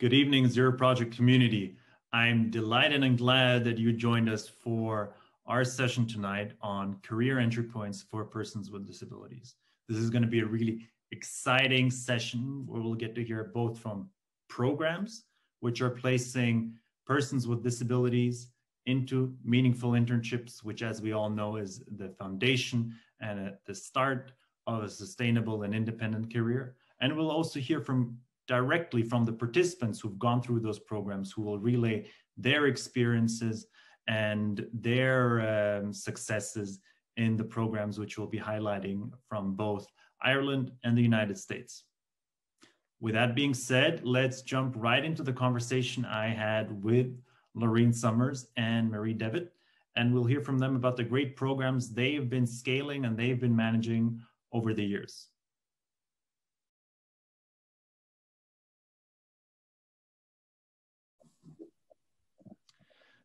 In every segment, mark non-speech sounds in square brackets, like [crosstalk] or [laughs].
Good evening, Zero Project community. I'm delighted and glad that you joined us for our session tonight on career entry points for persons with disabilities. This is going to be a really exciting session where we'll get to hear both from programs, which are placing persons with disabilities into meaningful internships, which as we all know is the foundation and the start of a sustainable and independent career. And we'll also hear from directly from the participants who've gone through those programs who will relay their experiences and their um, successes in the programs which we'll be highlighting from both Ireland and the United States. With that being said, let's jump right into the conversation I had with Laureen Summers and Marie Devitt, and we'll hear from them about the great programs they've been scaling and they've been managing over the years.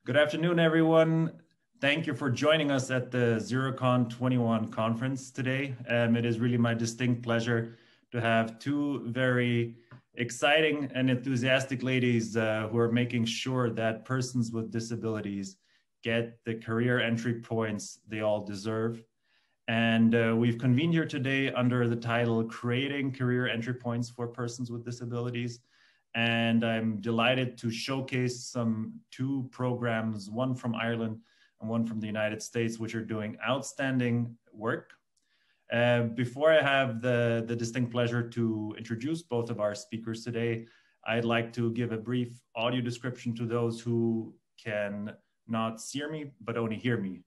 Good afternoon, everyone. Thank you for joining us at the ZeroCon 21 conference today. Um, it is really my distinct pleasure to have two very exciting and enthusiastic ladies uh, who are making sure that persons with disabilities get the career entry points they all deserve. And uh, we've convened here today under the title Creating Career Entry Points for Persons with Disabilities and I'm delighted to showcase some two programs, one from Ireland and one from the United States, which are doing outstanding work. Uh, before I have the, the distinct pleasure to introduce both of our speakers today, I'd like to give a brief audio description to those who can not see me, but only hear me.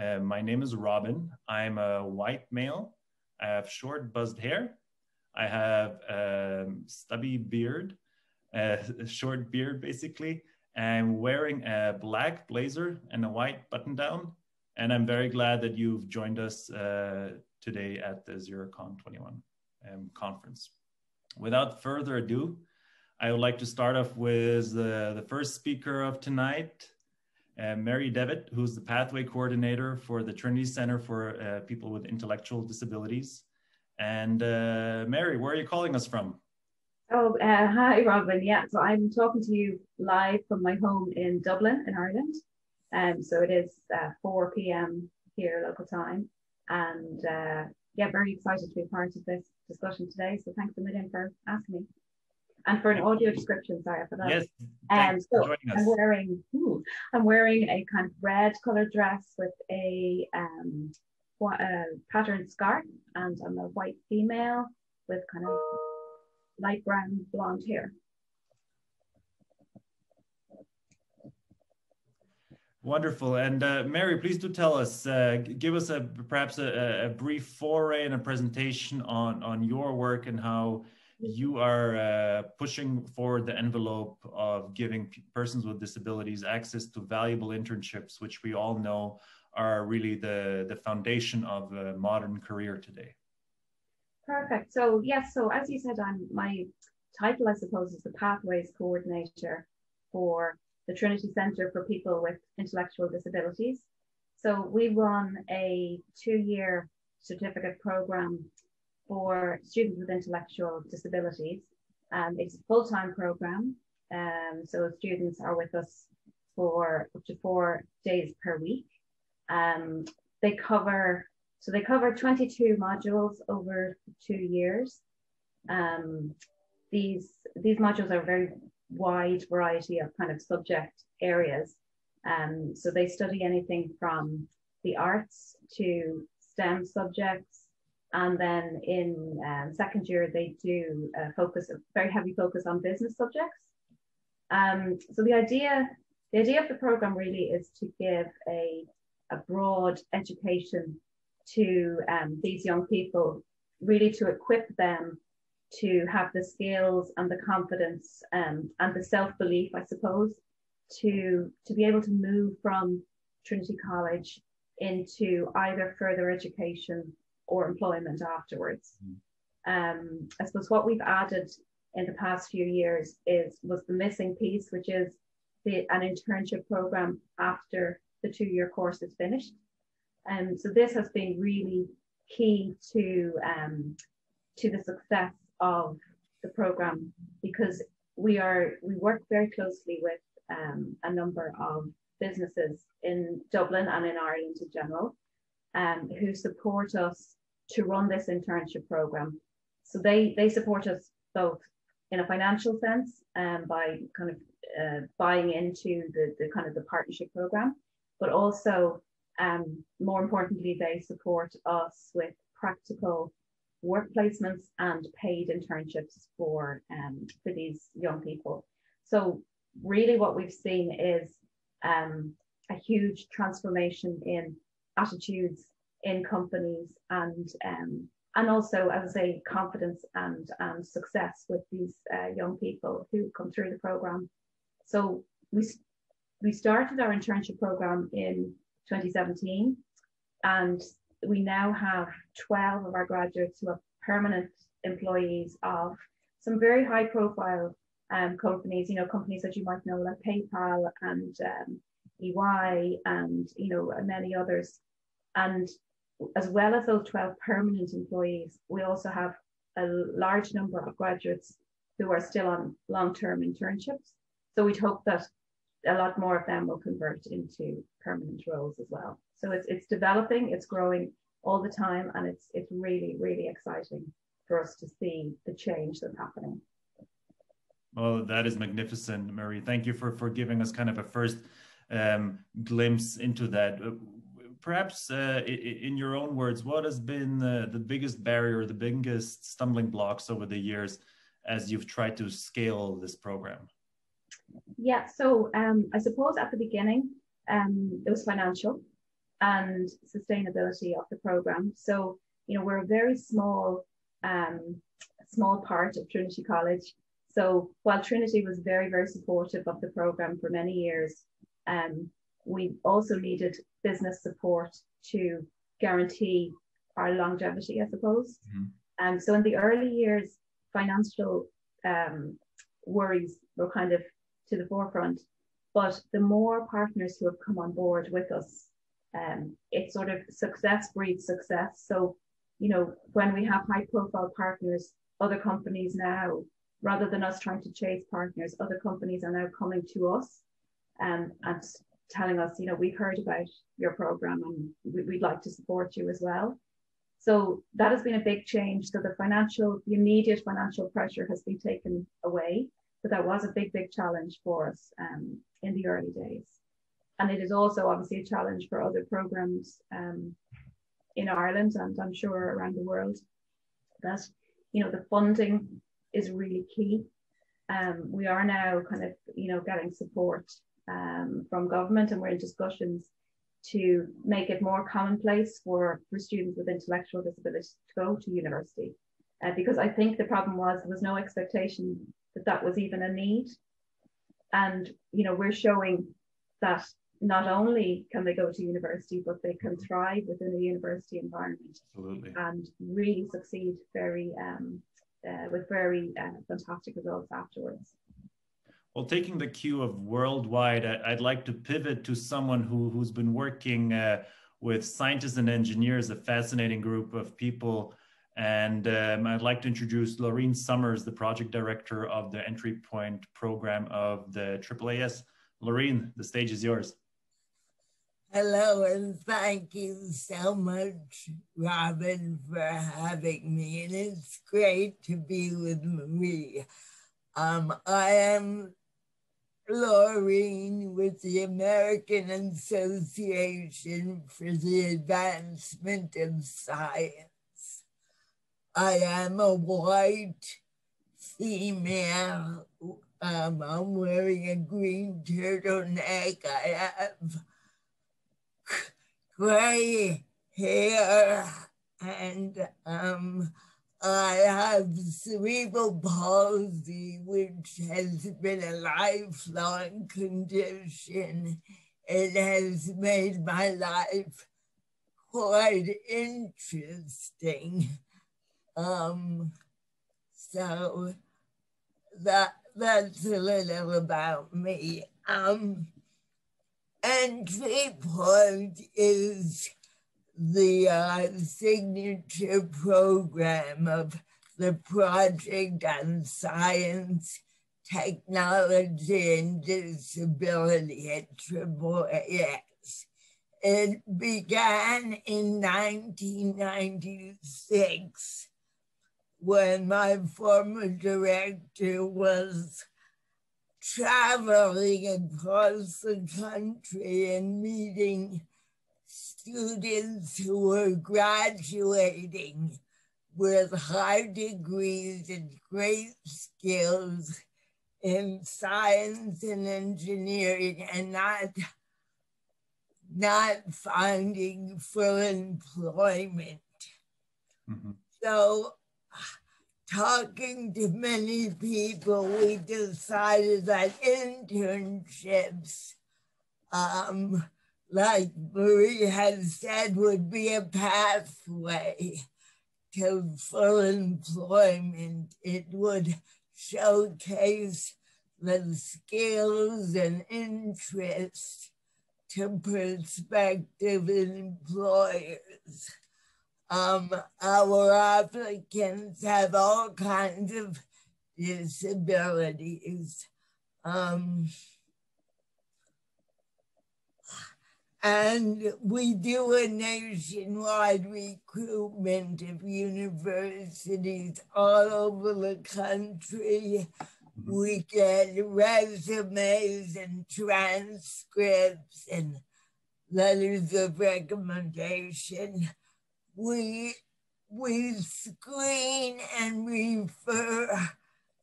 Uh, my name is Robin. I'm a white male. I have short buzzed hair. I have a stubby beard a short beard basically. I'm wearing a black blazer and a white button down. And I'm very glad that you've joined us uh, today at the ZeroCon 21 um, conference. Without further ado, I would like to start off with uh, the first speaker of tonight, uh, Mary Devitt, who's the pathway coordinator for the Trinity Center for uh, People with Intellectual Disabilities. And uh, Mary, where are you calling us from? Oh, uh, hi, Robin. Yeah, so I'm talking to you live from my home in Dublin, in Ireland. Um, so it is uh, 4 p.m. here local time, and uh, yeah, very excited to be part of this discussion today. So thanks a million for asking me, and for an audio description. Sorry for that. Yes. Um, so I'm wearing, ooh, I'm wearing a kind of red colored dress with a um, what, a patterned scarf, and I'm a white female with kind of light brown blonde hair. Wonderful. And uh, Mary, please do tell us, uh, give us a perhaps a, a, brief foray and a presentation on, on your work and how you are uh, pushing forward the envelope of giving persons with disabilities access to valuable internships, which we all know are really the, the foundation of a modern career today. Perfect. So yes, so as you said, I'm my title, I suppose, is the Pathways Coordinator for the Trinity Centre for People with Intellectual Disabilities. So we run a two-year certificate program for students with intellectual disabilities. Um, it's a full-time program. Um, so students are with us for up to four days per week. Um, they cover so they cover 22 modules over two years. Um, these, these modules are a very wide variety of kind of subject areas. Um, so they study anything from the arts to STEM subjects. And then in um, second year, they do a focus, a very heavy focus on business subjects. Um, so the idea, the idea of the program really is to give a, a broad education to um, these young people, really to equip them to have the skills and the confidence um, and the self belief, I suppose, to to be able to move from Trinity College into either further education or employment afterwards. Mm. Um, I suppose what we've added in the past few years is was the missing piece, which is the, an internship program after the two year course is finished. And um, so this has been really key to um, to the success of the program because we are we work very closely with um, a number of businesses in Dublin and in Ireland in general, um, who support us to run this internship program. So they they support us both in a financial sense um, by kind of uh, buying into the, the kind of the partnership program, but also um, more importantly, they support us with practical work placements and paid internships for um, for these young people. So really, what we've seen is um, a huge transformation in attitudes in companies and um, and also, as I say, confidence and success with these uh, young people who come through the program. So we we started our internship program in 2017, and we now have 12 of our graduates who are permanent employees of some very high profile um, companies, you know, companies that you might know like PayPal and um, EY and, you know, many others. And as well as those 12 permanent employees, we also have a large number of graduates who are still on long-term internships. So we'd hope that a lot more of them will convert into permanent roles as well. So it's it's developing, it's growing all the time, and it's it's really really exciting for us to see the change that's happening. Well, that is magnificent, Marie. Thank you for for giving us kind of a first um, glimpse into that. Uh, perhaps uh, in your own words, what has been the, the biggest barrier, the biggest stumbling blocks over the years as you've tried to scale this program? Yeah, so um, I suppose at the beginning, um, it was financial and sustainability of the program. So, you know, we're a very small, um, small part of Trinity College. So while Trinity was very, very supportive of the program for many years, um, we also needed business support to guarantee our longevity, I suppose. Mm-hmm. Um, so in the early years, financial um, worries were kind of to the forefront. But the more partners who have come on board with us, um, it's sort of success breeds success. So, you know, when we have high profile partners, other companies now, rather than us trying to chase partners, other companies are now coming to us um, and telling us, you know, we've heard about your program and we'd like to support you as well. So that has been a big change. So the financial, the immediate financial pressure has been taken away but that was a big, big challenge for us um, in the early days. And it is also obviously a challenge for other programs um, in Ireland and I'm sure around the world that, you know, the funding is really key. Um, we are now kind of, you know, getting support um, from government and we're in discussions to make it more commonplace for, for students with intellectual disabilities to go to university. Uh, because I think the problem was there was no expectation that that was even a need. And, you know, we're showing that not only can they go to university, but they can thrive within a university environment Absolutely. and really succeed very um, uh, with very uh, fantastic results afterwards. Well, taking the cue of worldwide, I'd like to pivot to someone who, who's been working uh, with scientists and engineers, a fascinating group of people and um, I'd like to introduce Laureen Summers, the project director of the Entry Point program of the AAAS. Laureen, the stage is yours. Hello, and thank you so much, Robin, for having me. And it's great to be with Marie. Um, I am Laureen with the American Association for the Advancement of Science. I am a white female. Um, I'm wearing a green turtleneck. I have gray hair and um, I have cerebral palsy, which has been a lifelong condition. It has made my life quite interesting. Um, so that that's a little about me. Um, entry point is the uh, signature program of the Project on Science Technology and Disability at AAAS. It began in 1996 when my former director was traveling across the country and meeting students who were graduating with high degrees and great skills in science and engineering and not not finding full employment. Mm-hmm. So talking to many people, we decided that internships, um, like Marie had said, would be a pathway to full employment. It would showcase the skills and interests to prospective employers. Um, our applicants have all kinds of disabilities. Um, and we do a nationwide recruitment of universities all over the country. We get resumes and transcripts and letters of recommendation we we screen and refer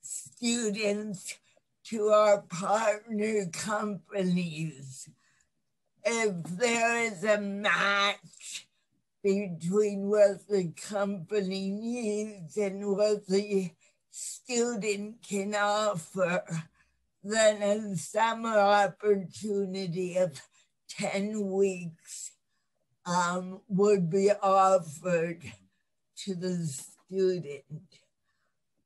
students to our partner companies. If there is a match between what the company needs and what the student can offer, then a summer opportunity of 10 weeks um, would be offered to the student.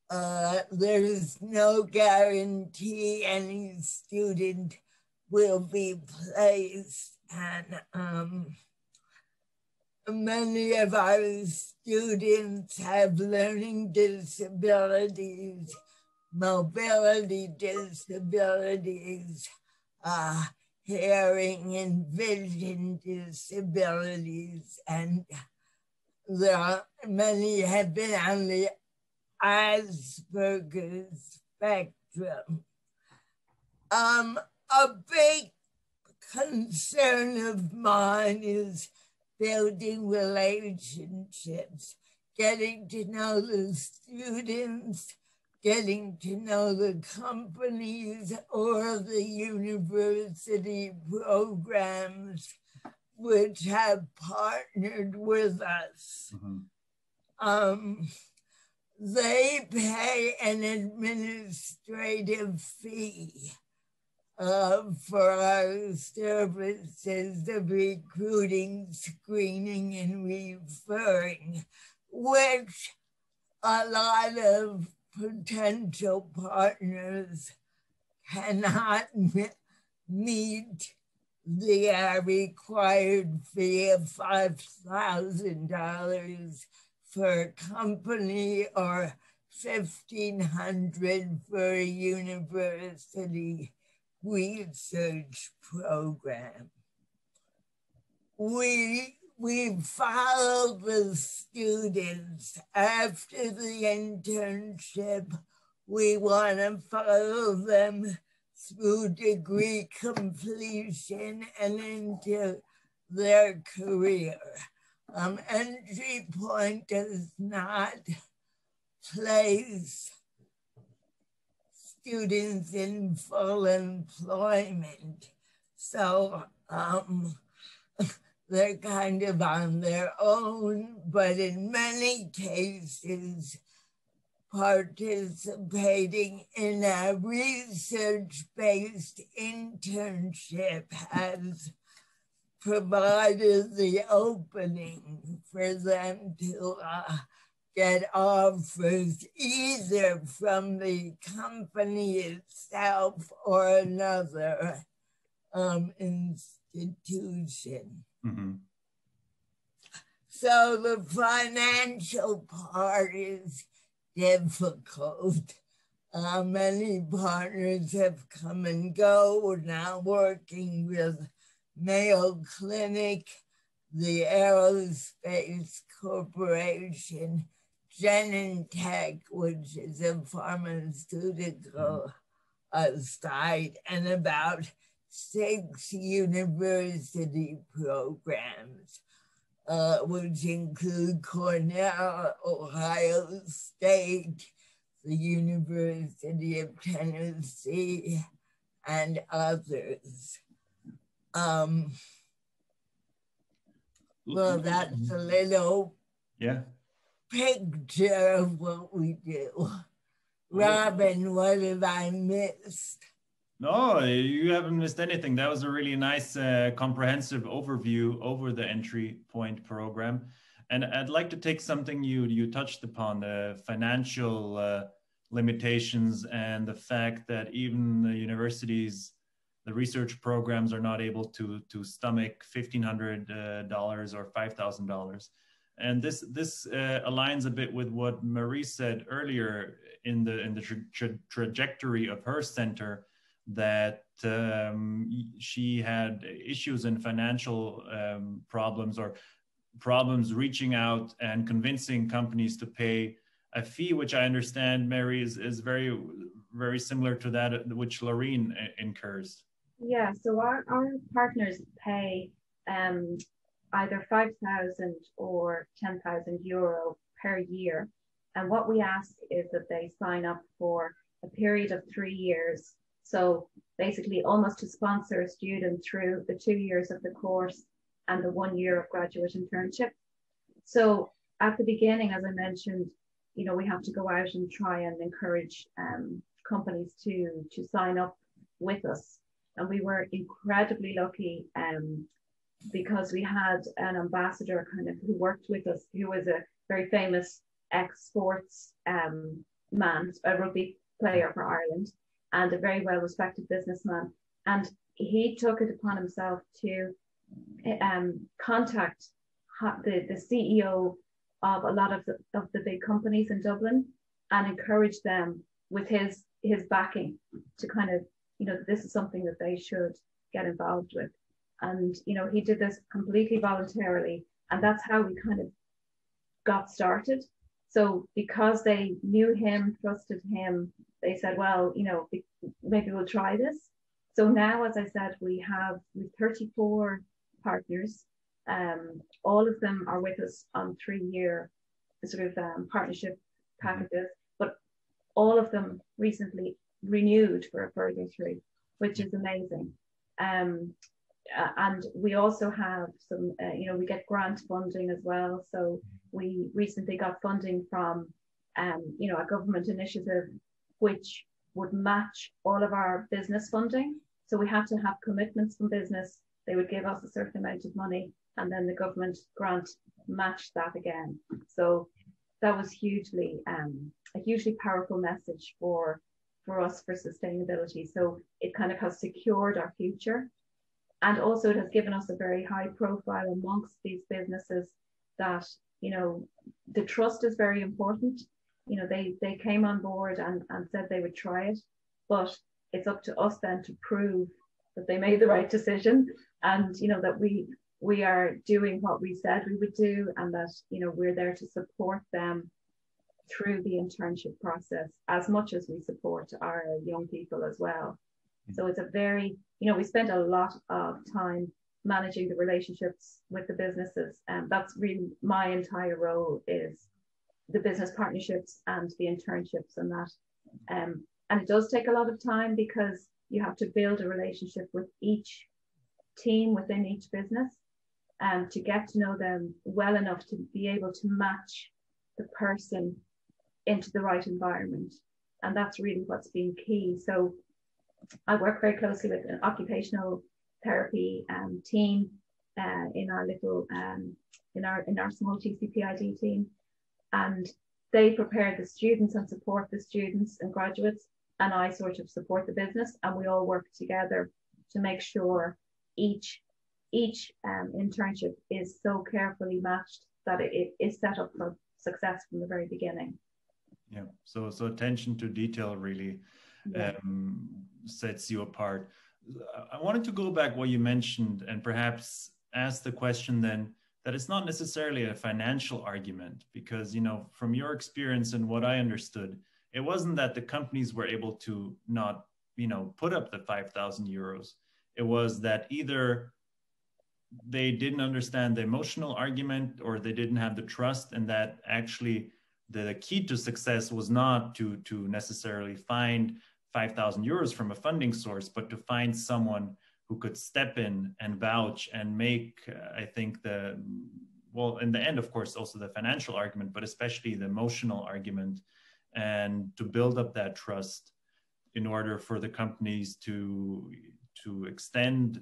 Uh, there is no guarantee any student will be placed and um, many of our students have learning disabilities, mobility disabilities, uh, hearing and vision disabilities, and there are many have been on the Asperger's spectrum. Um, a big concern of mine is building relationships, getting to know the students, getting to know the companies or the university programs which have partnered with us. Mm-hmm. Um, they pay an administrative fee uh, for our services of recruiting, screening, and referring, which a lot of potential partners cannot meet the uh, required fee of $5,000 for a company or 1500 for a university research program. We we follow the students after the internship. We want to follow them through degree completion and into their career. Um, entry point does not place students in full employment. So um, they're kind of on their own, but in many cases, participating in a research based internship has provided the opening for them to uh, get offers either from the company itself or another um, institution. Mm-hmm. So the financial part is difficult. Uh, many partners have come and go. We're now working with Mayo Clinic, the Aerospace Corporation, Genentech, which is a pharmaceutical uh, site, and about six university programs, uh, which include Cornell, Ohio State, the University of Tennessee, and others. Um, well, that's a little yeah picture of what we do. Robin, what have I missed? No, you haven't missed anything. That was a really nice, uh, comprehensive overview over the entry point program. And I'd like to take something you you touched upon the financial uh, limitations and the fact that even the universities, the research programs are not able to to stomach fifteen hundred uh, dollars or five thousand dollars. And this this uh, aligns a bit with what Marie said earlier in the in the tra tra trajectory of her center that um, she had issues and financial um, problems or problems reaching out and convincing companies to pay a fee, which I understand, Mary, is, is very, very similar to that which Laureen incurs. Yeah, so our, our partners pay um, either 5,000 or 10,000 euro per year. And what we ask is that they sign up for a period of three years. So basically, almost to sponsor a student through the two years of the course and the one year of graduate internship. So at the beginning, as I mentioned, you know, we have to go out and try and encourage um, companies to to sign up with us. And we were incredibly lucky um, because we had an ambassador kind of who worked with us, who was a very famous ex-sports um, man, a rugby player for Ireland, and a very well-respected businessman. And he took it upon himself to um, contact the, the CEO of a lot of the, of the big companies in Dublin and encourage them with his his backing to kind of you know this is something that they should get involved with and you know he did this completely voluntarily and that's how we kind of got started so because they knew him trusted him they said well you know maybe we'll try this so now as i said we have 34 partners um, all of them are with us on three year sort of um, partnership mm-hmm. packages, but all of them recently renewed for a further three, which is amazing. Um, uh, and we also have some, uh, you know, we get grant funding as well. So we recently got funding from, um, you know, a government initiative which would match all of our business funding. So we have to have commitments from business. They would give us a certain amount of money and then the government grant matched that again. So that was hugely um, a hugely powerful message for for us for sustainability. So it kind of has secured our future, and also it has given us a very high profile amongst these businesses that you know the trust is very important. You know they they came on board and and said they would try it, but it's up to us then to prove that they made the right decision and you know that we we are doing what we said we would do and that you know we're there to support them through the internship process as much as we support our young people as well. Mm. So it's a very you know we spend a lot of time managing the relationships with the businesses and that's really my entire role is the business partnerships and the internships and that um, and it does take a lot of time because you have to build a relationship with each team within each business um, to get to know them well enough to be able to match the person into the right environment. And that's really what's been key. So I work very closely with an occupational therapy um, team uh, in our little um, in our in our small TCPID team, and they prepare the students and support the students and graduates, and I sort of support the business, and we all work together to make sure each each um, internship is so carefully matched that it, is set up for success from the very beginning. Yeah. So so attention to detail really yeah. um, sets you apart. I wanted to go back what you mentioned and perhaps ask the question then that it's not necessarily a financial argument because you know from your experience and what I understood, it wasn't that the companies were able to not you know put up the 5,000 euros. It was that either they didn't understand the emotional argument or they didn't have the trust and that actually the key to success was not to to necessarily find 5000 euros from a funding source but to find someone who could step in and vouch and make uh, i think the well in the end of course also the financial argument but especially the emotional argument and to build up that trust in order for the companies to to extend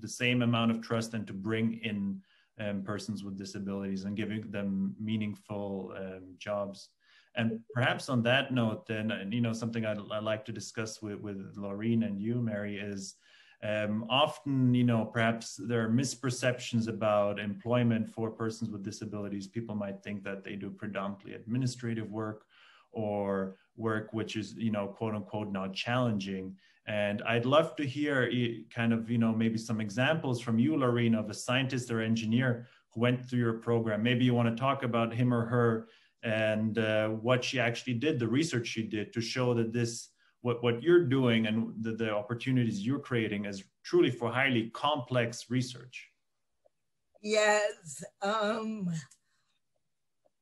the same amount of trust and to bring in um, persons with disabilities and giving them meaningful um, jobs. And perhaps on that note, then, you know, something I'd, I'd like to discuss with, with Laureen and you, Mary, is um, often, you know, perhaps there are misperceptions about employment for persons with disabilities. People might think that they do predominantly administrative work or work which is, you know, quote unquote, not challenging. And I'd love to hear kind of, you know, maybe some examples from you, Lorena, of a scientist or engineer who went through your program. Maybe you want to talk about him or her and uh, what she actually did, the research she did to show that this, what, what you're doing and the, the opportunities you're creating is truly for highly complex research. Yes. Um,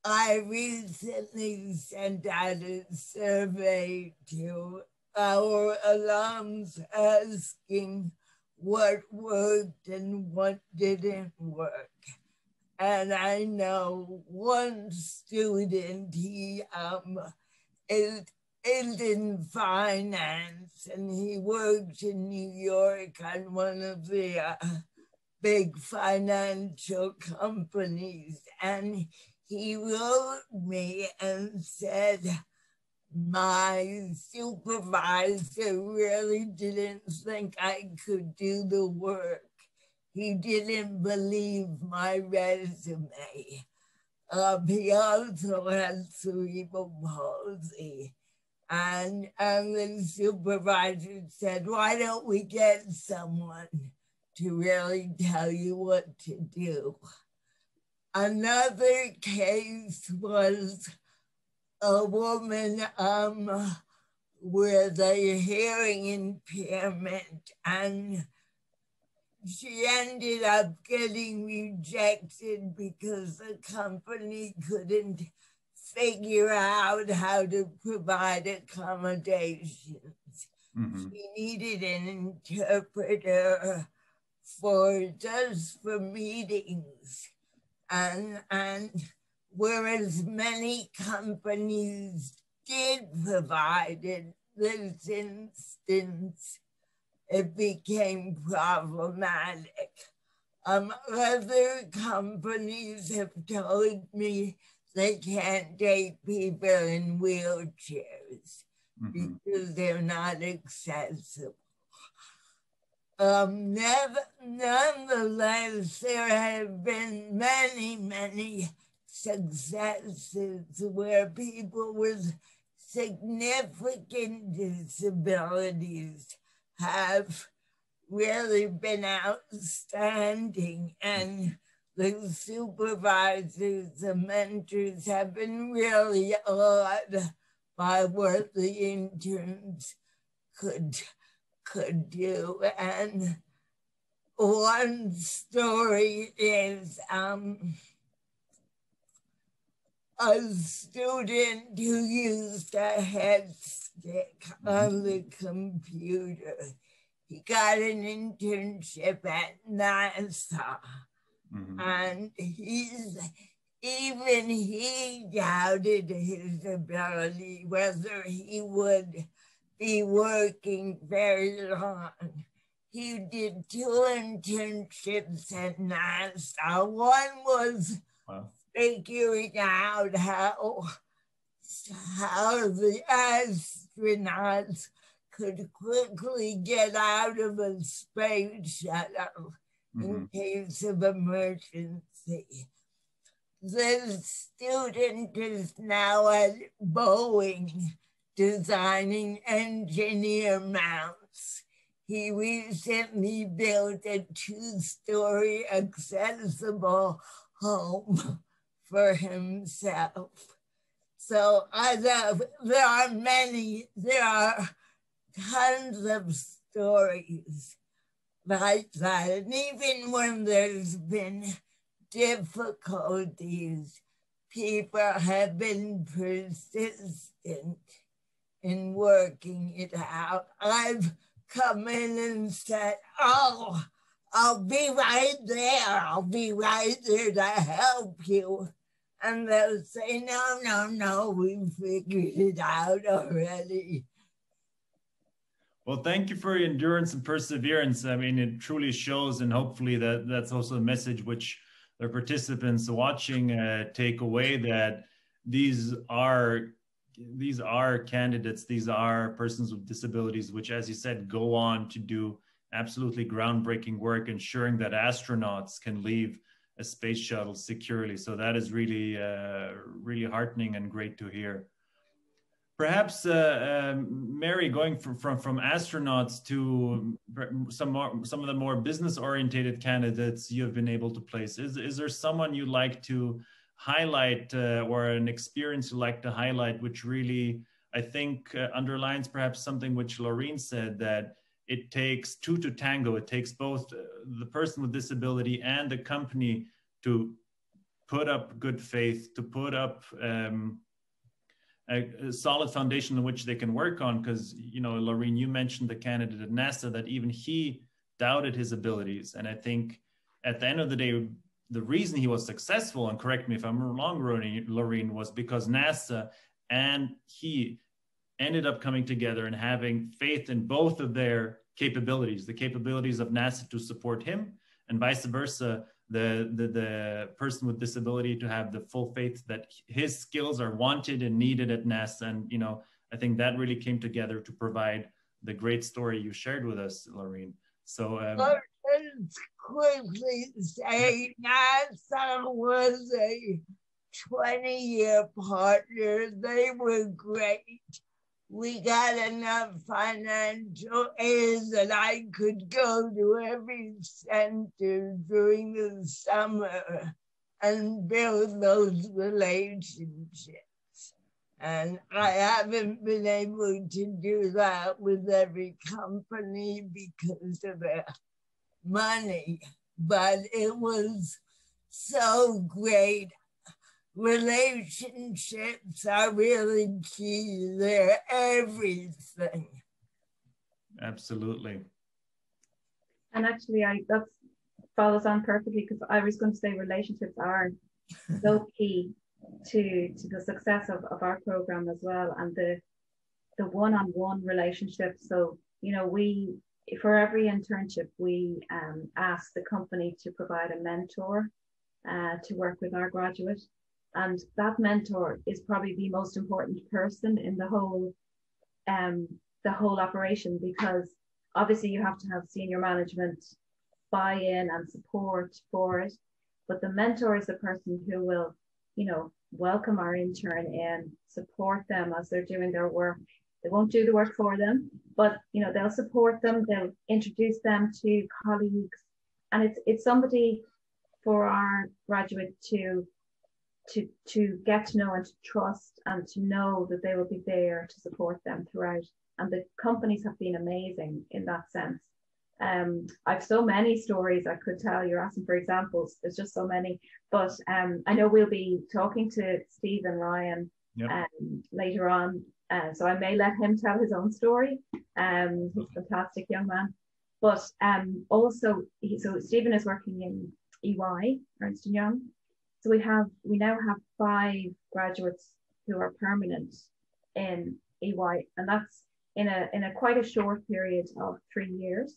I recently sent out a survey to our alums asking what worked and what didn't work. And I know one student, he um, is, is in finance and he worked in New York on one of the uh, big financial companies. And he wrote me and said, my supervisor really didn't think I could do the work. He didn't believe my resume. Um, he also had cerebral palsy. And, and the supervisor said, why don't we get someone to really tell you what to do? Another case was a woman um, with a hearing impairment and she ended up getting rejected because the company couldn't figure out how to provide accommodations. Mm-hmm. She needed an interpreter for just for meetings and and whereas many companies did provide in this instance, it became problematic. Um, other companies have told me they can't take people in wheelchairs mm-hmm. because they're not accessible. Um, never, nonetheless, there have been many, many successes where people with significant disabilities have really been outstanding and the supervisors and mentors have been really awed by what the interns could could do and one story is um a student who used a head stick on the computer. He got an internship at NASA. Mm-hmm. And he's even he doubted his ability, whether he would be working very long. He did two internships at NASA. One was wow figuring out how how the astronauts could quickly get out of a space shuttle mm-hmm. in case of emergency. the student is now at Boeing designing engineer mounts. He recently built a two-story accessible home for himself. So I love, there are many, there are tons of stories like that. And even when there's been difficulties, people have been persistent in working it out. I've come in and said, Oh, I'll be right there. I'll be right there to help you. And they'll say, No, no, no, we figured it out already. Well, thank you for your endurance and perseverance. I mean, it truly shows, and hopefully that that's also a message which the participants watching uh, take away that these are these are candidates, these are persons with disabilities, which, as you said, go on to do absolutely groundbreaking work, ensuring that astronauts can leave a space shuttle securely. So that is really, uh, really heartening and great to hear. Perhaps, uh, um, Mary, going from, from, from astronauts to some more, some of the more business-orientated candidates you have been able to place. Is is there someone you'd like to highlight uh, or an experience you'd like to highlight, which really, I think, uh, underlines perhaps something which Laureen said that it takes two to tango. It takes both uh, the person with disability and the company to put up good faith, to put up um, a, solid foundation in which they can work on. Because, you know, Laureen, you mentioned the candidate at NASA that even he doubted his abilities. And I think at the end of the day, the reason he was successful, and correct me if I'm wrong, Laureen, was because NASA and he ended up coming together and having faith in both of their capabilities, the capabilities of NASA to support him, and vice versa, the, the, the person with disability to have the full faith that his skills are wanted and needed at NASA. And, you know, I think that really came together to provide the great story you shared with us, Laureen. So, um, let's quickly say NASA was a 20 year partner. They were great. We got enough financial aid that I could go to every center during the summer and build those relationships. And I haven't been able to do that with every company because of the money, but it was so great. Relationships are really key. They're everything. Absolutely. And actually, I that follows on perfectly because I was going to say relationships are [laughs] so key to to the success of, of our program as well and the the one-on-one relationship so you know we for every internship we um, ask the company to provide a mentor uh, to work with our graduate and that mentor is probably the most important person in the whole um, the whole operation because obviously you have to have senior management buy-in and support for it but the mentor is the person who will you know, welcome our intern in, support them as they're doing their work. They won't do the work for them, but you know, they'll support them, they'll introduce them to colleagues. And it's it's somebody for our graduate to to to get to know and to trust and to know that they will be there to support them throughout. And the companies have been amazing in that sense. Um, I've so many stories I could tell. You're asking for examples. There's just so many. But um, I know we'll be talking to Stephen Ryan yep. um, later on. Uh, so I may let him tell his own story. Um, he's a fantastic young man. But um, also, he, so Stephen is working in EY, Ernst Young. So we have we now have five graduates who are permanent in EY, and that's in a in a quite a short period of three years.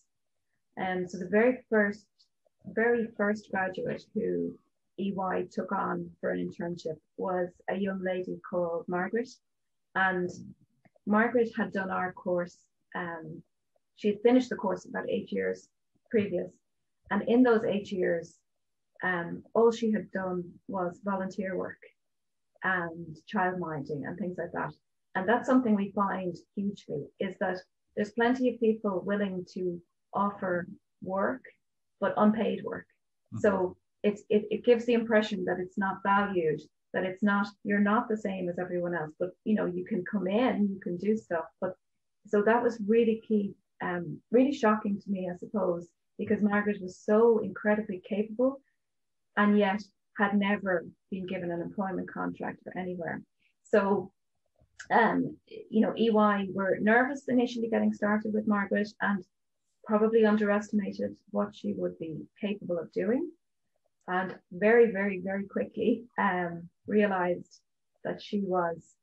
And so the very first, very first graduate who EY took on for an internship was a young lady called Margaret. And Margaret had done our course. Um, she had finished the course about eight years previous. And in those eight years, um, all she had done was volunteer work and childminding and things like that. And that's something we find hugely is that there's plenty of people willing to offer work, but unpaid work. Mm-hmm. So it's it, it gives the impression that it's not valued, that it's not you're not the same as everyone else. But you know, you can come in, you can do stuff. But so that was really key, um, really shocking to me, I suppose, because Margaret was so incredibly capable and yet had never been given an employment contract for anywhere. So, um, you know, EY were nervous initially getting started with Margaret and probably underestimated what she would be capable of doing. And very, very, very quickly um, realized that she was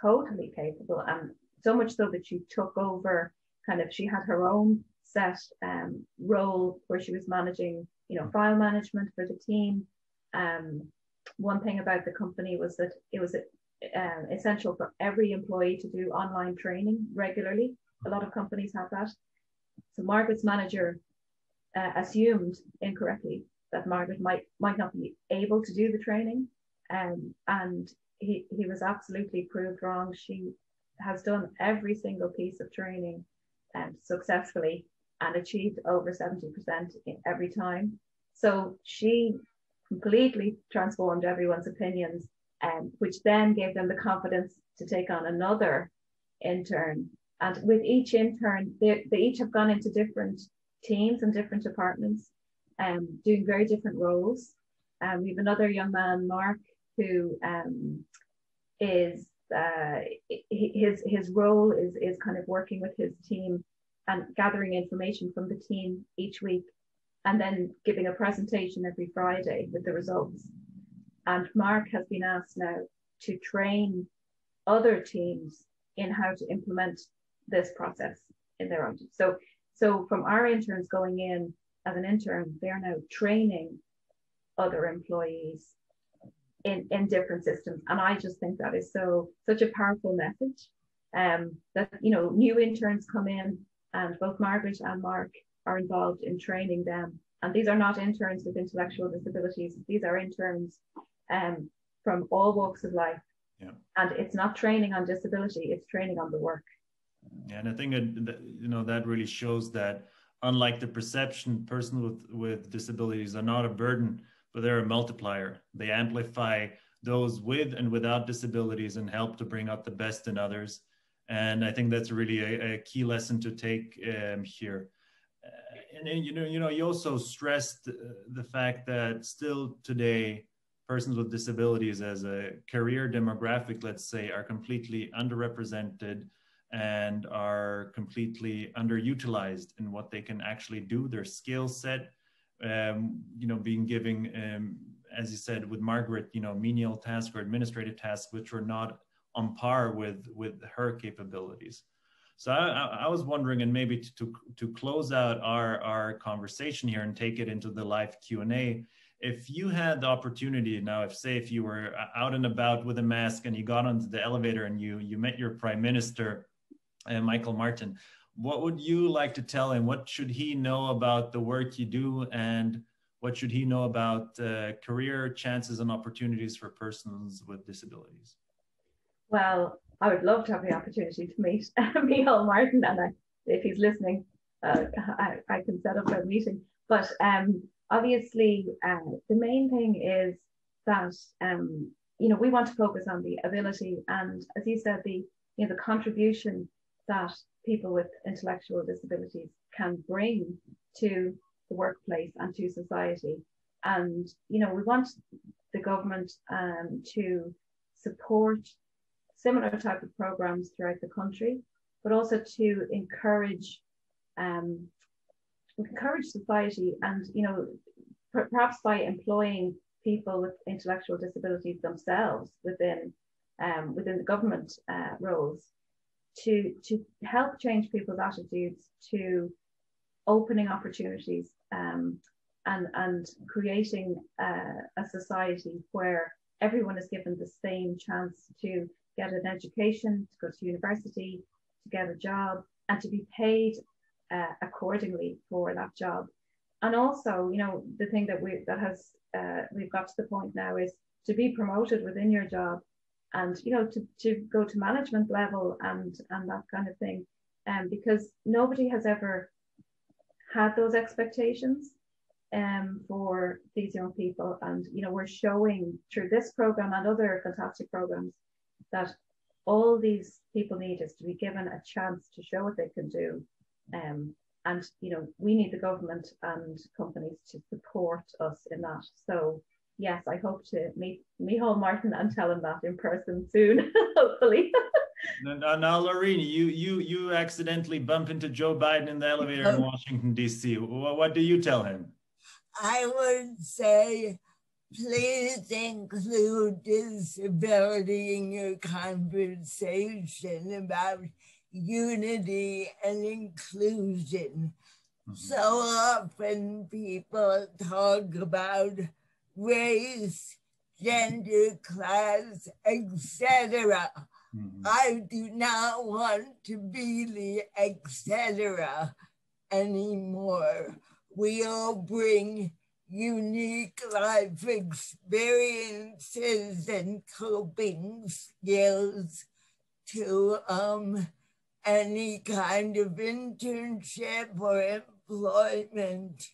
totally capable and so much so that she took over kind of she had her own set um, role where she was managing you know file management for the team. Um, one thing about the company was that it was uh, essential for every employee to do online training regularly. A lot of companies have that. So margaret's manager uh, assumed incorrectly that margaret might might not be able to do the training. Um, and he, he was absolutely proved wrong. She has done every single piece of training um, successfully and achieved over 70% every time. So she completely transformed everyone's opinions, um, which then gave them the confidence to take on another intern. And with each intern, they, they each have gone into different teams and different departments, um, doing very different roles. Um, we have another young man, Mark, who um, is uh, his his role is is kind of working with his team and gathering information from the team each week, and then giving a presentation every Friday with the results. And Mark has been asked now to train other teams in how to implement this process in their own. So so from our interns going in as an intern, they're now training other employees in, in different systems. And I just think that is so such a powerful message. Um, that you know, new interns come in and both Margaret and Mark are involved in training them. And these are not interns with intellectual disabilities, these are interns um, from all walks of life. Yeah. And it's not training on disability, it's training on the work. Yeah, and I think that, you know that really shows that unlike the perception, persons with, with disabilities are not a burden but they're a multiplier. They amplify those with and without disabilities and help to bring out the best in others. And I think that's really a, a key lesson to take um, here. Uh, and, you know, you know, you also stressed uh, the fact that still today, persons with disabilities as a career demographic, let's say, are completely underrepresented and are completely underutilized in what they can actually do, their skill set, um, you know, being given, um, as you said, with Margaret, you know, menial tasks or administrative tasks, which were not on par with with her capabilities. So I, I was wondering, and maybe to, to, close out our our conversation here and take it into the live Q and A, if you had the opportunity now, if say if you were out and about with a mask and you got onto the elevator and you you met your prime minister, uh, Michael Martin, what would you like to tell him? What should he know about the work you do, and what should he know about uh, career chances and opportunities for persons with disabilities? Well, I would love to have the opportunity to meet [laughs] Micheál Martin, and I, if he's listening, uh, I, I, can set up a meeting. But um, obviously, uh, the main thing is that um, you know we want to focus on the ability, and as you said, the you know the contribution that people with intellectual disabilities can bring to the workplace and to society. And, you know, we want the government um, to support similar type of programs throughout the country, but also to encourage um, encourage society and, you know, per- perhaps by employing people with intellectual disabilities themselves within um, within the government uh, roles to to help change people's attitudes to opening opportunities um, and and creating uh, a society where everyone is given the same chance to get an education, to go to university, to get a job, and to be paid uh, accordingly for that job. and also, you know, the thing that we that has uh, we've got to the point now is to be promoted within your job, and you know, to, to go to management level and and that kind of thing, um, because nobody has ever had those expectations um, for these young people. And, you know, we're showing through this program and other fantastic programs that all these people need is to be given a chance to show what they can do. Um, and, you know, we need the government and companies to support us in that. So, yes, I hope to meet Micheál Martin and tell him that in person soon, [laughs] hopefully. Now, now, Laureen, you you you accidentally bump into Joe Biden in the elevator in. [laughs] Washington D.C. What, what do you tell him? I would say, please include disability in your conversation about unity and inclusion. Mm-hmm. So often people talk about race, gender, class, etc. Mm-hmm. I do not want to be the etc. anymore we all bring unique life experiences and coping skills to um, any kind of internship or employment.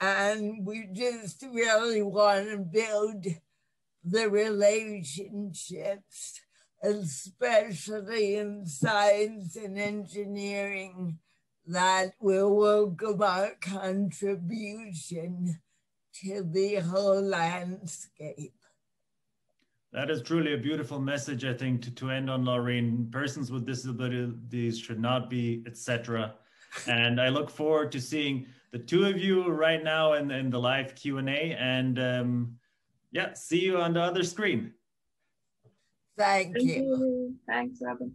And we just really want to build the relationships, especially in science and engineering that will welcome our contribution to the whole landscape. That is truly a beautiful message, I think, to, to end on, Laureen. Persons with disabilities should not be, etc. and I look forward to seeing the two of you right now in, in the live Q&A. And um, yeah, see you on the other screen. Thank, Thank you. you. Thanks, Robin.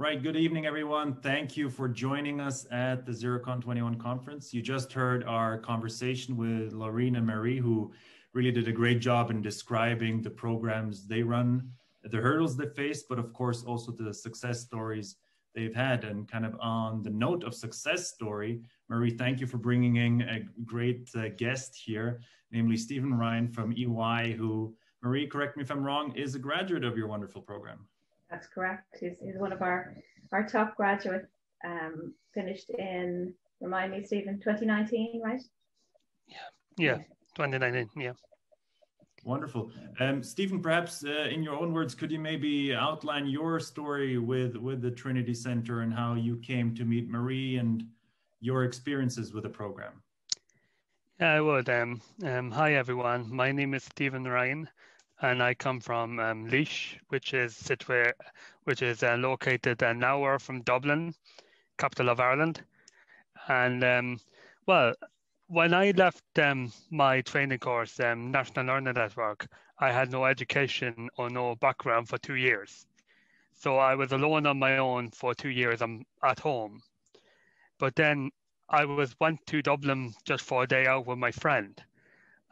Right. Good evening, everyone. Thank you for joining us at the ZeroCon 21 conference. You just heard our conversation with Laureen and Marie, who really did a great job in describing the programs they run, the hurdles they face, but of course also the success stories they've had. And kind of on the note of success story, Marie, thank you for bringing in a great uh, guest here, namely Stephen Ryan from EY, who, Marie, correct me if I'm wrong, is a graduate of your wonderful program. That's correct. He's, he's one of our, our top graduates, um, finished in, remind me, Stephen, 2019, right? Yeah, yeah, 2019, yeah. Wonderful. Um, Stephen, perhaps uh, in your own words, could you maybe outline your story with, with the Trinity Center and how you came to meet Marie and your experiences with the program? Yeah, I would. Um, um, hi, everyone. My name is Stephen Ryan and I come from um, Laois, which is situated, which is uh, located an hour from Dublin, capital of Ireland. And um, well, when I left um, my training course, um, National Learning Network, I had no education or no background for two years. So I was alone on my own for two years I'm at home. But then I was went to Dublin just for a day out with my friend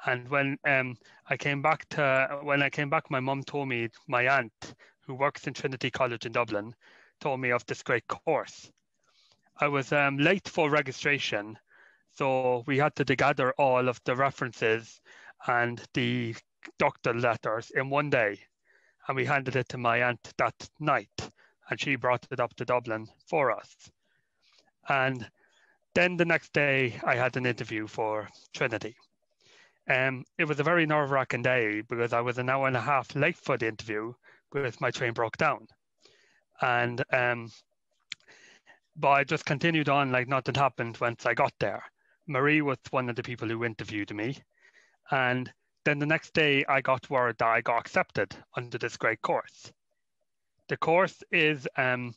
and when um, I came back to when I came back, my mum told me my aunt, who works in Trinity College in Dublin, told me of this great course. I was um, late for registration, so we had to gather all of the references and the doctor letters in one day, and we handed it to my aunt that night, and she brought it up to Dublin for us. And then the next day, I had an interview for Trinity um, it was a very nerve wracking day because I was an hour and a half late for the interview because my train broke down. And um, but I just continued on like nothing happened once I got there. Marie was one of the people who interviewed me. And then the next day I got word that I got accepted under this great course. The course is um,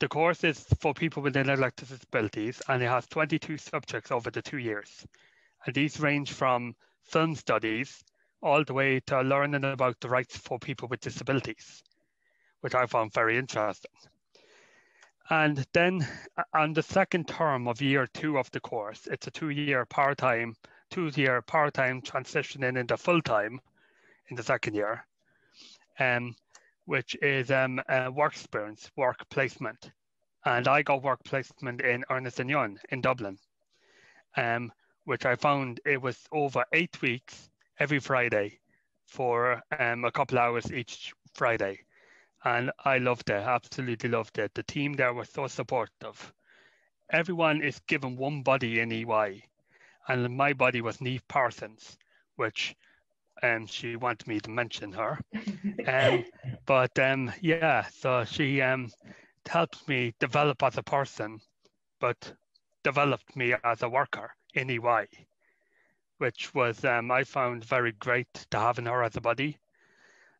the course is for people with intellectual disabilities and it has 22 subjects over the two years. And these range from film studies all the way to learning about the rights for people with disabilities, which I found very interesting. And then on the second term of year two of the course, it's a two-year part-time, two-year part-time transitioning into full-time in the second year. Um, which is um, work experience, work placement. And I got work placement in Ernst & Young in Dublin, um, which I found it was over eight weeks every Friday for um, a couple hours each Friday. And I loved it, absolutely loved it. The team there was so supportive. Everyone is given one body in EY, and my body was Neve Parsons, which um, she wanted me to mention her. [laughs] Um, but um, yeah, so she um, helped me develop as a person, but developed me as a worker in EY which was um, I found very great to have in her as a buddy.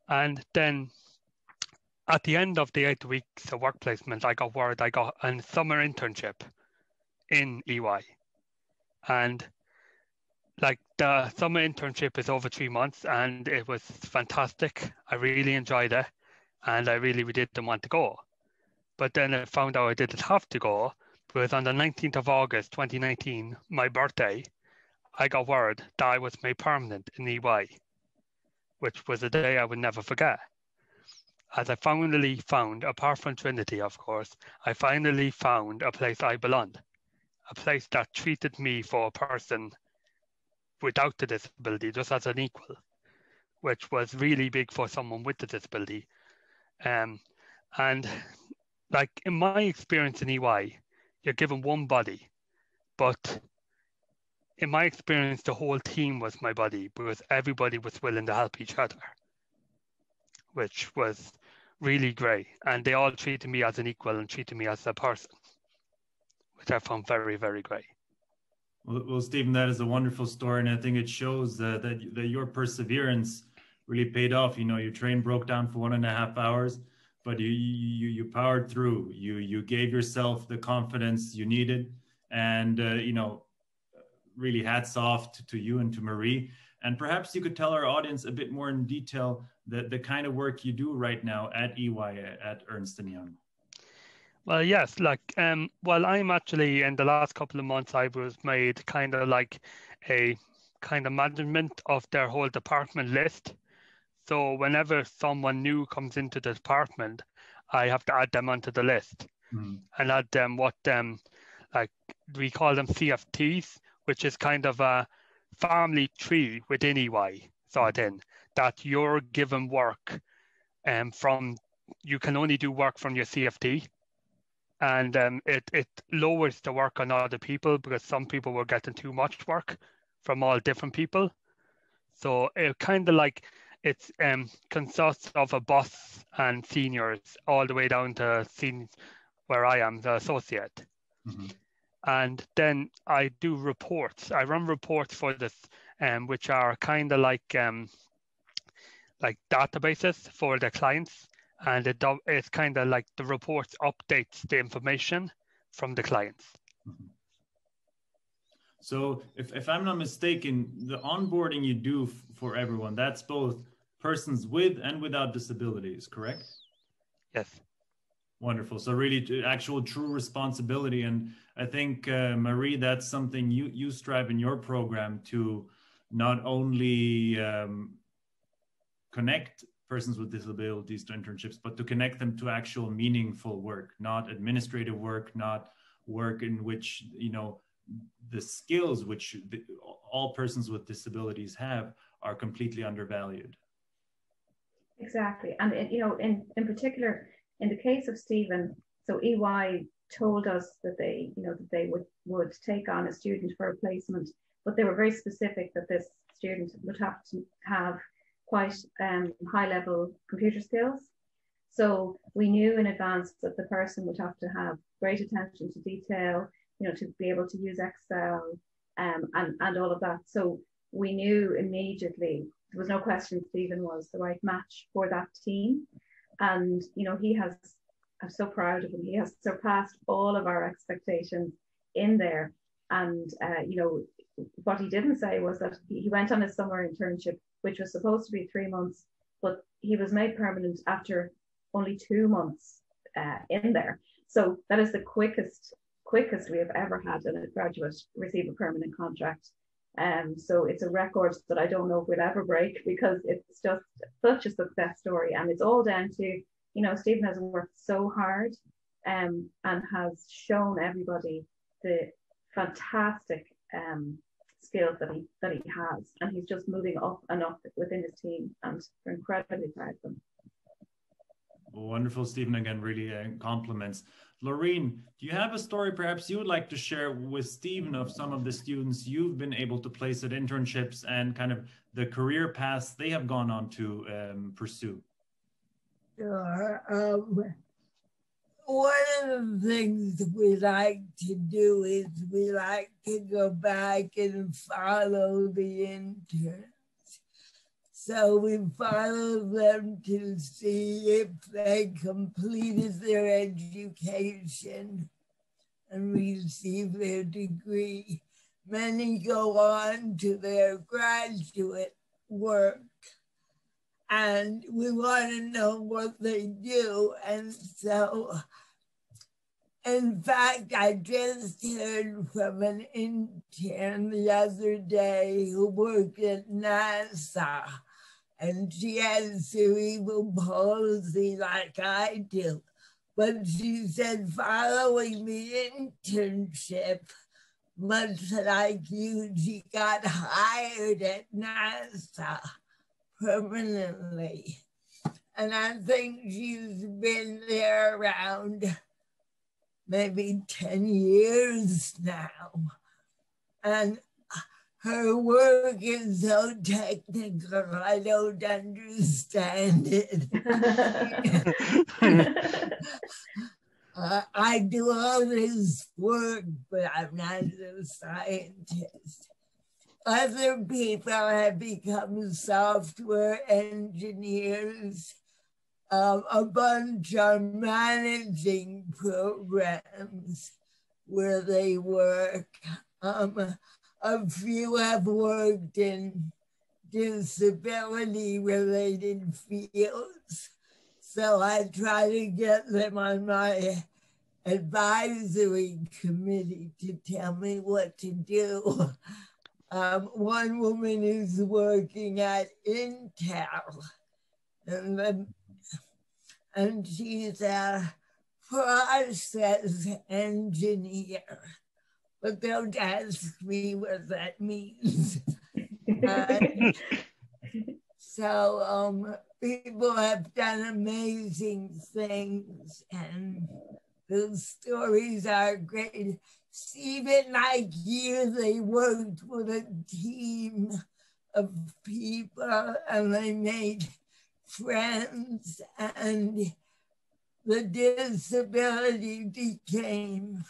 And then at the end of the eight weeks of work placement, I got word I got a summer internship in EY. And like the summer internship is over three months and it was fantastic. I really enjoyed it and I really, really didn't want to go. But then I found out I didn't have to go because on the 19th of August 2019, my birthday, I got word that I was made permanent in EY, which was a day I would never forget. As I finally found, apart from Trinity, of course, I finally found a place I belonged, a place that treated me for a person without the disability, just as an equal, which was really big for someone with the disability. Um, and like in my experience in EY, you're given one body, but in my experience, the whole team was my buddy because everybody was willing to help each other, which was really great. And they all treated me as an equal and treated me as a person, which I found very, very great. Well, Stephen, that is a wonderful story. And I think it shows that, that your perseverance really paid off. You know, your train broke down for one and a half hours, but you, you, you powered through. You, you gave yourself the confidence you needed. And, uh, you know, really hats off to, to, you and to Marie. And perhaps you could tell our audience a bit more in detail the, the kind of work you do right now at EY at Ernst & Young. Well, yes, like, um, well, I'm actually in the last couple of months, I was made kind of like a kind of management of their whole department list. So whenever someone new comes into the department, I have to add them onto the list mm. and add them what them like we call them CFTs, which is kind of a family tree within EY thought in that you're given work um, from you can only do work from your CFT and um, it, it lowers the work on other people because some people were getting too much work from all different people. So it kind of like it um, consists of a boss and seniors all the way down to seniors where I am the associate. Mm-hmm and then I do reports. I run reports for this, um, which are kind of like um, like databases for the clients, and it do, it's kind of like the reports updates the information from the clients. Mm-hmm. So, if, if I'm not mistaken, the onboarding you do f- for everyone, that's both persons with and without disabilities, correct? Yes. Wonderful. So really, actual true responsibility, and I think uh, Marie, that's something you you strive in your program to not only um, connect persons with disabilities to internships, but to connect them to actual meaningful work, not administrative work, not work in which you know the skills which the, all persons with disabilities have are completely undervalued. Exactly, and you know, in in particular in the case of Stephen, so EY told us that they, you know, that they would would take on a student for a placement, but they were very specific that this student would have to have quite um, high level computer skills. So we knew in advance that the person would have to have great attention to detail, you know, to be able to use Excel um, and, and all of that. So we knew immediately, there was no question Stephen was the right match for that team. And, you know, he has, I'm so proud of him. He has surpassed all of our expectations in there. And, uh, you know, what he didn't say was that he went on his summer internship, which was supposed to be three months, but he was made permanent after only two months uh, in there. So that is the quickest quickest we have ever had a graduate receive a permanent contract Um, so it's a record that I don't know if we'll ever break because it's just such a success story, and it's all down to you know Stephen has worked so hard, um, and has shown everybody the fantastic um skills that he that he has, and he's just moving up and up within his team, and we're incredibly proud of him. Wonderful, Stephen. Again, really uh, compliments. Laureen, do you have a story perhaps you would like to share with Stephen of some of the students you've been able to place at internships and kind of the career paths they have gone on to um, pursue? Sure. Um, one of the things we like to do is we like to go back and follow the interns. So we follow them to see if they completed their education and receive their degree. Many go on to their graduate work and we want to know what they do. And so, in fact, I just heard from an intern the other day who worked at NASA and she has cerebral palsy like I do. But she said, following the internship, much like you, she got hired at NASA permanently. And I think she's been there around maybe 10 years now. And her work is so technical, I don't understand it. [laughs] uh, I do all this work, but I'm not a scientist. Other people have become software engineers. Um, a bunch are managing programs where they work. Um, a few have worked in disability related fields. So I try to get them on my advisory committee to tell me what to do. Um, one woman is working at Intel and, and she's a process engineer but don't ask me what that means. uh, [laughs] so um, people have done amazing things and the stories are great. Even like you, they worked with a team of people and they made friends and the disability became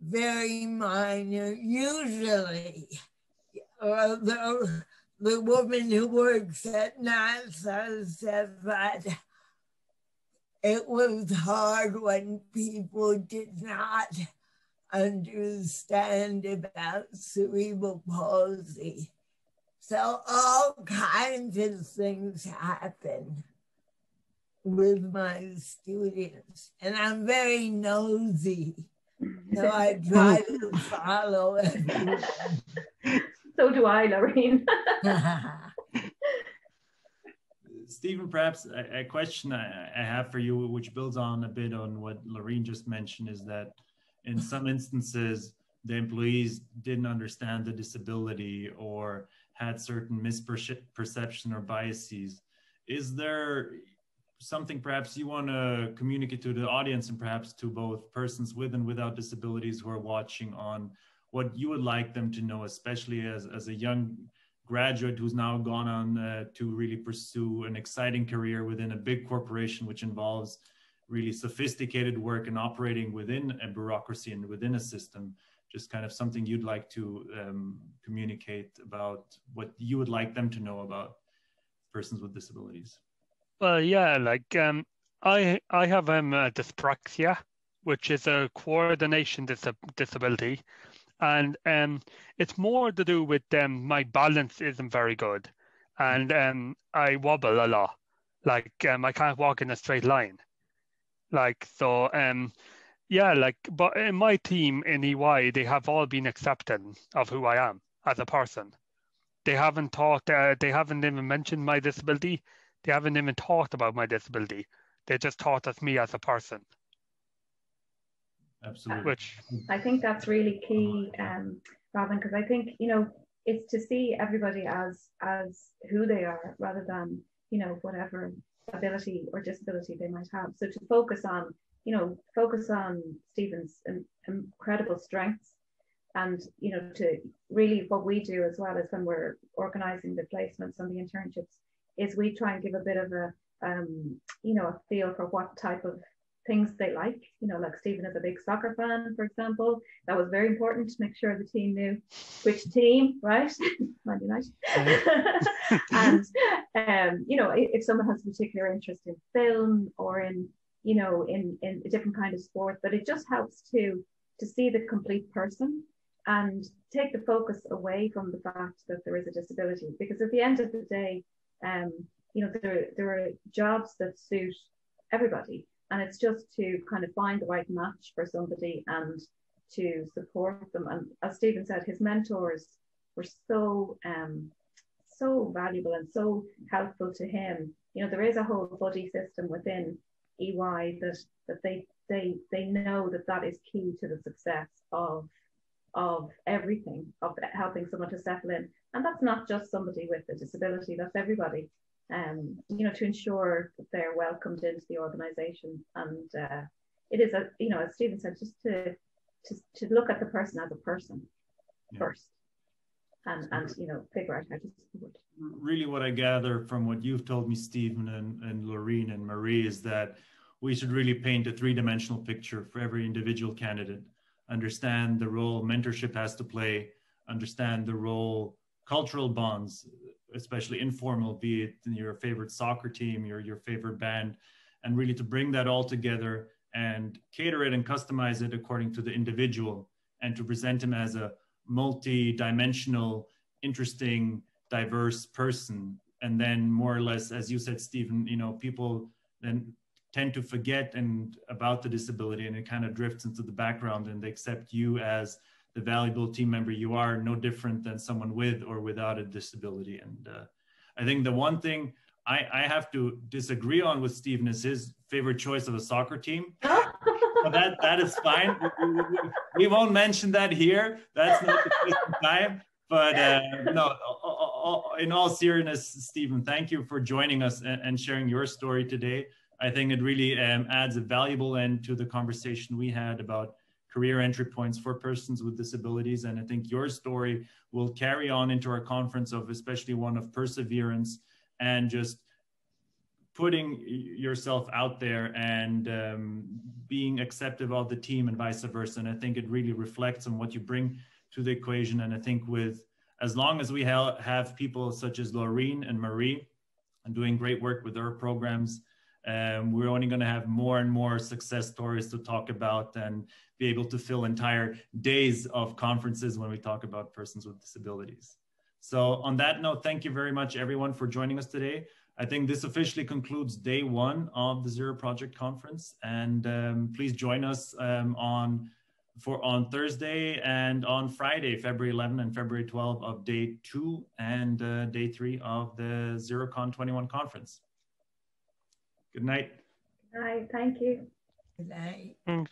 very minor. Usually, uh, the, the woman who works at NASA said that it was hard when people did not understand about cerebral palsy. So all kinds of things happen with my students, and I'm very nosy. So I try to follow everyone. So do I, Laureen. [laughs] Stephen, perhaps a, a question I, I, have for you, which builds on a bit on what Laureen just mentioned, is that in some instances, the employees didn't understand the disability or had certain misperception or biases. Is there something perhaps you want to communicate to the audience and perhaps to both persons with and without disabilities who are watching on what you would like them to know, especially as, as a young graduate who's now gone on uh, to really pursue an exciting career within a big corporation, which involves really sophisticated work and operating within a bureaucracy and within a system. Just kind of something you'd like to um, communicate about what you would like them to know about persons with disabilities. Well, yeah, like um, I I have um, dyspraxia, which is a coordination dis- disability, and um, it's more to do with um, my balance isn't very good, and um, I wobble a lot. Like um, I can't walk in a straight line. Like so, um, yeah, like but in my team in EY, they have all been accepting of who I am, as a person. They haven't talked. Uh, they haven't even mentioned my disability. They haven't even talked about my disability. They just taught us me as a person. Absolutely. Which I think that's really key, um, Robin, because I think you know it's to see everybody as as who they are rather than you know whatever ability or disability they might have. So to focus on you know focus on Stephen's incredible strengths and you know to really what we do as well as when we're organizing the placements and the internships is we try and give a bit of a um, you know a feel for what type of things they like. You know like Stephen is a big soccer fan for example. That was very important to make sure the team knew which team right? [laughs] Man United [laughs] and um, you know if someone has a particular interest in film or in you know in in a different kind of sport but it just helps to to see the complete person and take the focus away from the fact that there is a disability. Because at the end of the day, um, you know, there, there are jobs that suit everybody. And it's just to kind of find the right match for somebody and to support them. And as Stephen said, his mentors were so um, so valuable and so helpful to him. You know, there is a whole buddy system within EY that that they they they know that that is key to the success of of everything, of helping someone to settle in. And that's not just somebody with a disability, that's everybody. Um, you know, to ensure that they're welcomed into the organization. And uh, it is a, you know, as Stephen said, just to to, to look at the person as a person yeah. first. And, and you know figure out how to support. Really, what I gather from what you've told me, Stephen and, and Laureen and Marie, is that we should really paint a three-dimensional picture for every individual candidate understand the role mentorship has to play, understand the role cultural bonds, especially informal, be it your favorite soccer team, your, your favorite band, and really to bring that all together and cater it and customize it according to the individual and to present him as a multi-dimensional, interesting, diverse person. And then more or less, as you said, Stephen, you know, people then tend to forget and about the disability and it kind of drifts into the background and they accept you as the valuable team member you are no different than someone with or without a disability and uh, i think the one thing I, I have to disagree on with Stephen is his favorite choice of a soccer team. [laughs] that that is fine. We, we, we, won't mention that here. That's not the time. But uh, no, in all seriousness, Stephen, thank you for joining us and, and sharing your story today. I think it really um, adds a valuable end to the conversation we had about career entry points for persons with disabilities. And I think your story will carry on into our conference of especially one of perseverance and just putting yourself out there and um, being acceptive of the team and vice versa. And I think it really reflects on what you bring to the equation. And I think with as long as we ha have people such as Laureen and Marie and doing great work with their programs, um, we're only going to have more and more success stories to talk about and be able to fill entire days of conferences when we talk about persons with disabilities. So on that note, thank you very much everyone for joining us today. I think this officially concludes day one of the Zero Project Conference. And um, please join us um, on for on Thursday and on Friday, February 11 and February 12 of day two and uh, day three of the ZeroCon 21 conference. Good night. Good night. Thank you. Good night. Thanks.